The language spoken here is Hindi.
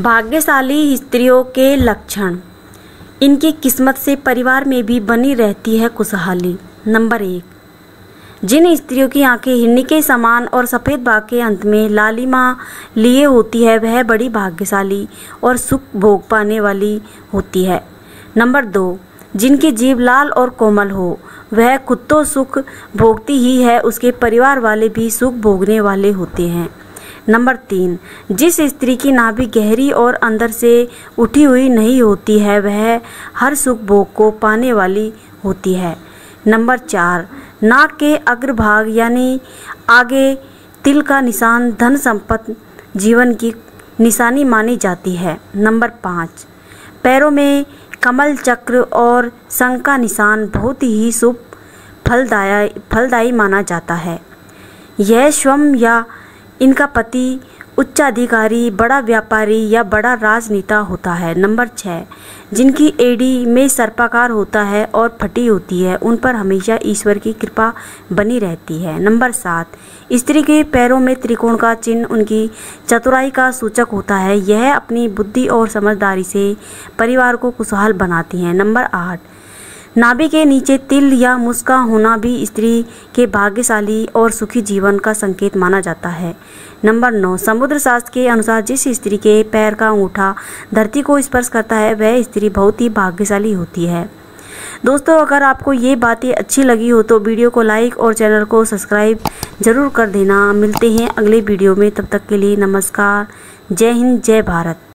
भाग्यशाली स्त्रियों के लक्षण। इनकी किस्मत से परिवार में भी बनी रहती है खुशहाली। नंबर एक, जिन स्त्रियों की आँखें हिरनी के समान और सफ़ेद बाग के अंत में लालिमा लिए होती है, वह बड़ी भाग्यशाली और सुख भोग पाने वाली होती है। नंबर दो, जिनकी जीव लाल और कोमल हो, वह खुद तो सुख भोगती ही है, उसके परिवार वाले भी सुख भोगने वाले होते हैं। नंबर तीन, जिस स्त्री की नाभि गहरी और अंदर से उठी हुई नहीं होती है, वह हर सुख भोग को पाने वाली होती है। नंबर चार, नाक के अग्रभाग यानी आगे तिल का निशान धन संपत्ति जीवन की निशानी मानी जाती है। नंबर पाँच, पैरों में कमल चक्र और संघ का निशान बहुत ही शुभ फलदाय, फलदायी माना जाता है। यह स्वम या इनका पति उच्चाधिकारी, बड़ा व्यापारी या बड़ा राजनेता होता है। नंबर छः, जिनकी एडी में सर्पाकार होता है और फटी होती है, उन पर हमेशा ईश्वर की कृपा बनी रहती है। नंबर सात, स्त्री के पैरों में त्रिकोण का चिन्ह, उनकी चतुराई का सूचक होता है। यह अपनी बुद्धि और समझदारी से परिवार को खुशहाल बनाती हैं। नंबर आठ नाभि के नीचे तिल या मुस्का होना भी स्त्री के भाग्यशाली और सुखी जीवन का संकेत माना जाता है। नंबर नौ, समुद्र शास्त्र के अनुसार जिस स्त्री के पैर का अंगूठा धरती को स्पर्श करता है, वह स्त्री बहुत ही भाग्यशाली होती है। दोस्तों, अगर आपको ये बातें अच्छी लगी हो तो वीडियो को लाइक और चैनल को सब्सक्राइब ज़रूर कर देना। मिलते हैं अगले वीडियो में, तब तक के लिए नमस्कार। जय हिंद, जय भारत।